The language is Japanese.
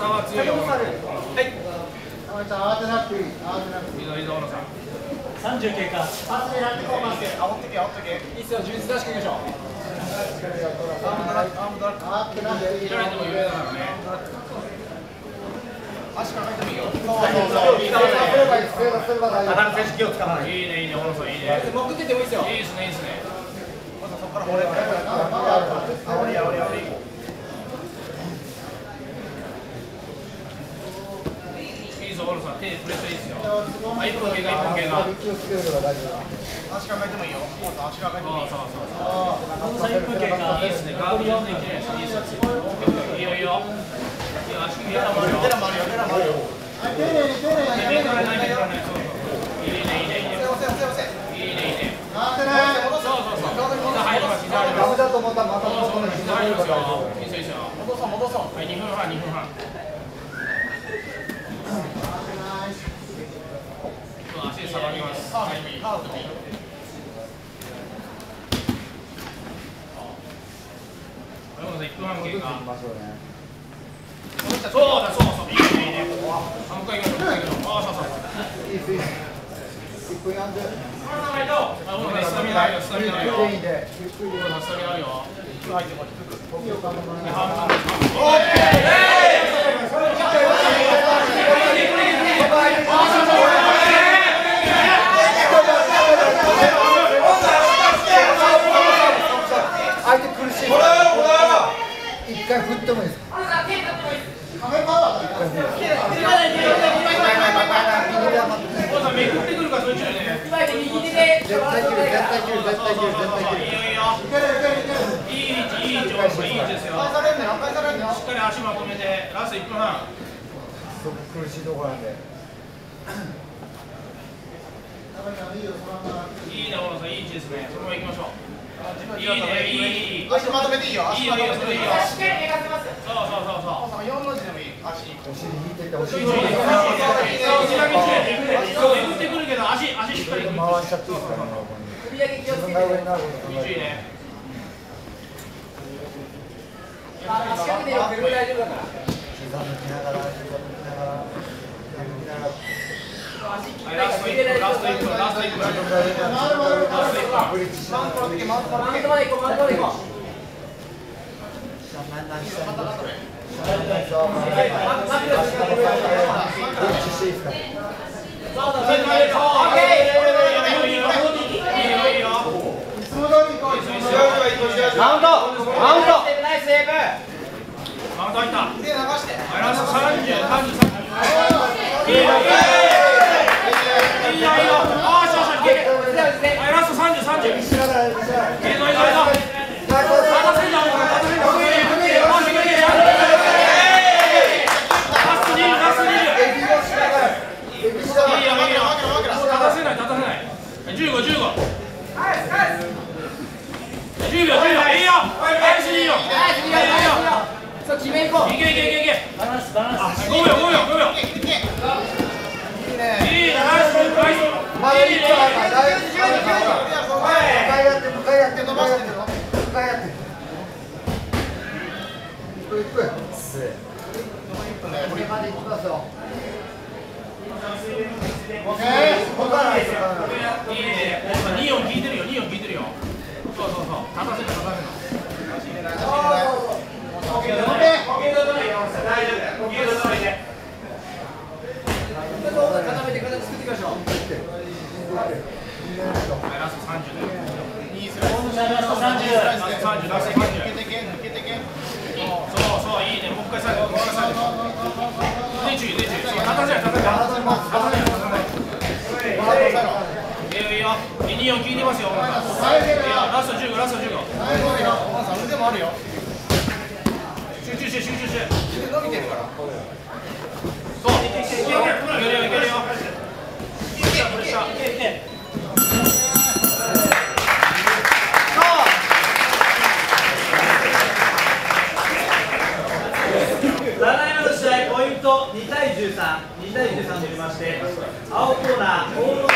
下は強いよはい慌てなくていい慌てなくていいいいぞいいぞ小野さん30経過パスでやってこうパス煽ってけ煽ってけいいっすよ充実出していきましょう慌てなくていい切られても余裕だからね。足抱えてもいいよそうそうそういいね。いいね。小野さんいいね。もう食っててもいいですよいいっすね。いいっすね。そこから掘れ煽り煽り煽りいいぞ小野さん手プレッシャーいいっすよ。あ一本経過一本経過そう息をつける。のが大事だ足抱えてもいいよ。足抱えてもいいそうそうこの1分経過いい。っすねガード全然い。けない。ですいいっすい。いよいい。よいいよ足首やらもあるよ手らもあるよ手らもあるよ丁寧に丁寧にめくらないめくらない。そうそういいねい。いねいい。ね押せ押せ押せいい。ねいいね慌てないそうそうそう膝入ります膝入りますダメだと思ったらまたそうそう戻すのに膝入りますよいいっすよ戻そう戻そうはい2分半2分半足でさばきますハーフでもいハーフ1分半経過ましょうねそうだそうそういいねいいねあもう一回行きましょうあそうそういいですいいです1分40あもうねスタミナあるよスタミナあるよいいんでゆっくりでスタミナあるよ入ってこい低くいいよ頑張って半分相手苦しい一回振ってもいいです。か亀パワーだ一回振る。お父さんめくってくる。からそっちだよね絶対切る。絶対切る。絶対切る。絶対切る。絶対切る。いいですよしっかり足まとめてラスト1分半そこ苦しいところなんでいいね小野さんいい位置ですねそのまま行きましょういいねいい。いいいい足まとめていいよ。いいよ。いいよ。それいいよ。足そうそうそうそう4の字でもいい足お尻引いていってお尻いいるけど足足しっかり回しちゃっていいらいいね膝抜きながら膝抜きながらはいラスト1分ラスト1分ラスト1分自分が上になる自分が上になるラスト1分ブリッジしながらブリッジしながらマウントマウントナイスセーブマウント入った手流してはいラス30、33 15、15 10秒、10秒、そうそう、いいね、もう一回下げる、もう一回下げる。ねちゅい、ねちゅい、そう立たせない、立たせない。立たせない、立たせない。いいよ、いいよ。2音聞いてますよ、小野さんい集中して、集中して。伸びてるから13、2対13になりまして、青コーナー、大野